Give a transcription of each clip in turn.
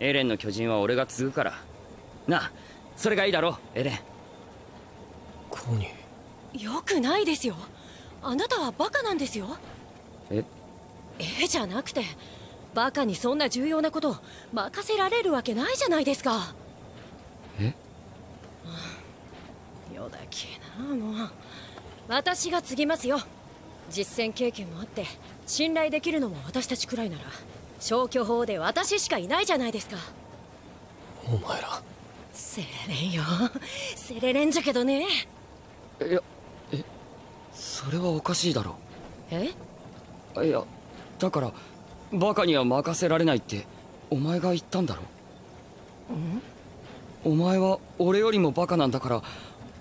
エレンの巨人は俺が継ぐから。なあそれがいいだろエレン。コニよくないですよ。あなたはバカなんですよ。え？えじゃなくてバカにそんな重要なこと任せられるわけないじゃないですか。え？よだけなもう。私が継ぎますよ。実戦経験もあって信頼できるのも私たちくらいなら消去法で私しかいないじゃないですか。お前ら。セレレンよ。セレレンじゃけどね。いやえそれはおかしいだろ。え？いやだからバカには任せられないってお前が言ったんだろ。お前は俺よりもバカなんだから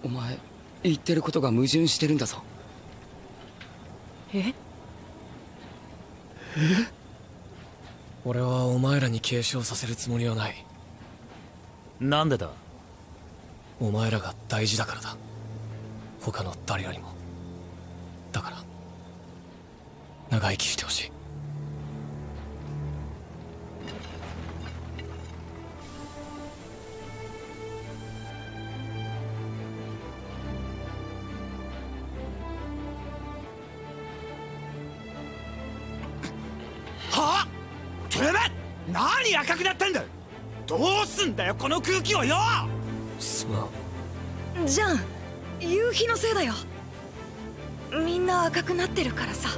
お前言ってることが矛盾してるんだぞ。え？俺はお前らに継承させるつもりはない。なんでだ？お前らが大事だからだ。他の誰よりも。だから長生きしてほしいめえ何赤くなってんだどうすんだよこの空気をよ。すまん。じゃん夕日のせいだよ。みんな赤くなってるからさ。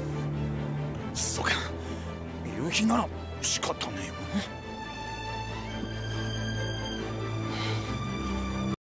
そうか。夕日なら仕方ねえよ